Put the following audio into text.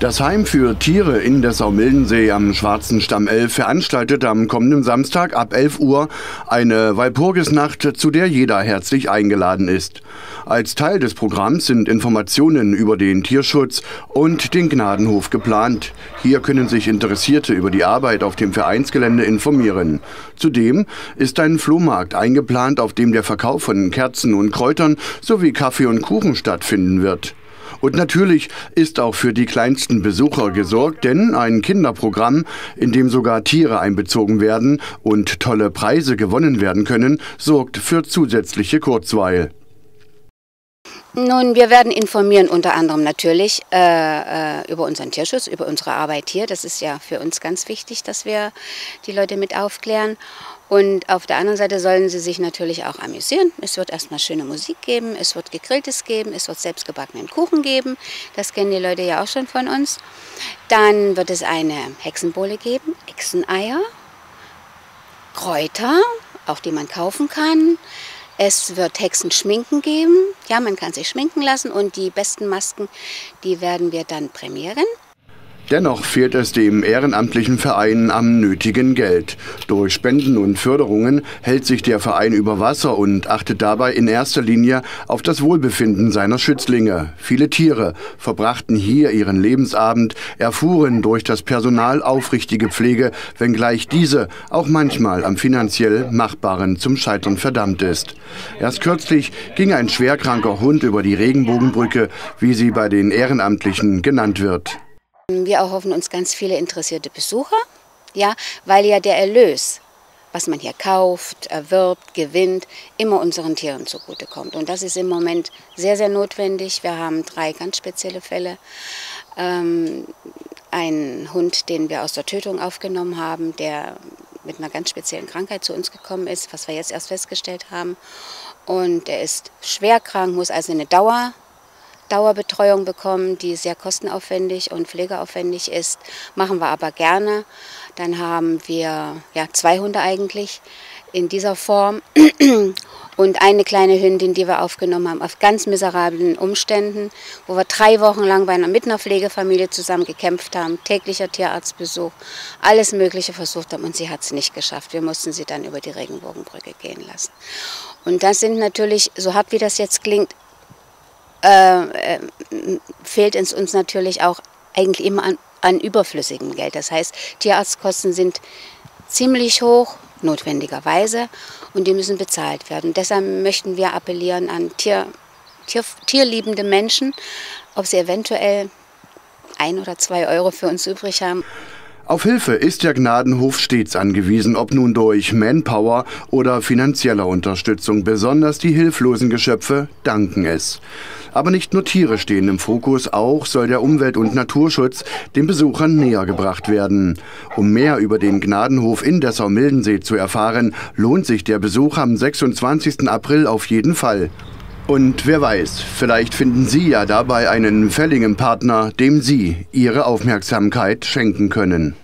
Das Heim für Tiere in Dessau-Mildensee am Schwarzen Stamm 11 veranstaltet am kommenden Samstag ab 11 Uhr eine Walpurgisnacht, zu der jeder herzlich eingeladen ist. Als Teil des Programms sind Informationen über den Tierschutz und den Gnadenhof geplant. Hier können sich Interessierte über die Arbeit auf dem Vereinsgelände informieren. Zudem ist ein Flohmarkt eingeplant, auf dem der Verkauf von Kerzen und Kräutern sowie Kaffee und Kuchen stattfinden wird. Und natürlich ist auch für die kleinsten Besucher gesorgt, denn ein Kinderprogramm, in dem sogar Tiere einbezogen werden und tolle Preise gewonnen werden können, sorgt für zusätzliche Kurzweil. Nun, wir werden informieren unter anderem natürlich äh, äh, über unseren Tierschutz, über unsere Arbeit hier. Das ist ja für uns ganz wichtig, dass wir die Leute mit aufklären. Und auf der anderen Seite sollen sie sich natürlich auch amüsieren. Es wird erstmal schöne Musik geben, es wird gegrilltes geben, es wird selbstgebackenen Kuchen geben. Das kennen die Leute ja auch schon von uns. Dann wird es eine Hexenbowle geben, Echseneier, Kräuter, auch die man kaufen kann. Es wird Hexenschminken geben. Ja, man kann sich schminken lassen und die besten Masken, die werden wir dann prämieren. Dennoch fehlt es dem ehrenamtlichen Verein am nötigen Geld. Durch Spenden und Förderungen hält sich der Verein über Wasser und achtet dabei in erster Linie auf das Wohlbefinden seiner Schützlinge. Viele Tiere verbrachten hier ihren Lebensabend, erfuhren durch das Personal aufrichtige Pflege, wenngleich diese auch manchmal am finanziell Machbaren zum Scheitern verdammt ist. Erst kürzlich ging ein schwerkranker Hund über die Regenbogenbrücke, wie sie bei den Ehrenamtlichen genannt wird. Wir erhoffen uns ganz viele interessierte Besucher, ja, weil ja der Erlös, was man hier kauft, erwirbt, gewinnt, immer unseren Tieren zugutekommt. Und das ist im Moment sehr, sehr notwendig. Wir haben drei ganz spezielle Fälle. Ähm, ein Hund, den wir aus der Tötung aufgenommen haben, der mit einer ganz speziellen Krankheit zu uns gekommen ist, was wir jetzt erst festgestellt haben. Und er ist schwer krank, muss also eine Dauer Dauerbetreuung bekommen, die sehr kostenaufwendig und pflegeaufwendig ist. Machen wir aber gerne. Dann haben wir ja, zwei Hunde eigentlich in dieser Form und eine kleine Hündin, die wir aufgenommen haben, auf ganz miserablen Umständen, wo wir drei Wochen lang bei einer, mit einer Pflegefamilie zusammen gekämpft haben, täglicher Tierarztbesuch, alles Mögliche versucht haben und sie hat es nicht geschafft. Wir mussten sie dann über die Regenbogenbrücke gehen lassen. Und das sind natürlich, so hart wie das jetzt klingt, äh, äh, fehlt es uns natürlich auch eigentlich immer an, an überflüssigem Geld. Das heißt, Tierarztkosten sind ziemlich hoch, notwendigerweise, und die müssen bezahlt werden. Deshalb möchten wir appellieren an Tier, Tier, tierliebende Menschen, ob sie eventuell ein oder zwei Euro für uns übrig haben. Auf Hilfe ist der Gnadenhof stets angewiesen, ob nun durch Manpower oder finanzieller Unterstützung. Besonders die hilflosen Geschöpfe danken es. Aber nicht nur Tiere stehen im Fokus, auch soll der Umwelt- und Naturschutz den Besuchern näher gebracht werden. Um mehr über den Gnadenhof in Dessau-Mildensee zu erfahren, lohnt sich der Besuch am 26. April auf jeden Fall. Und wer weiß, vielleicht finden Sie ja dabei einen fälligen Partner, dem Sie Ihre Aufmerksamkeit schenken können.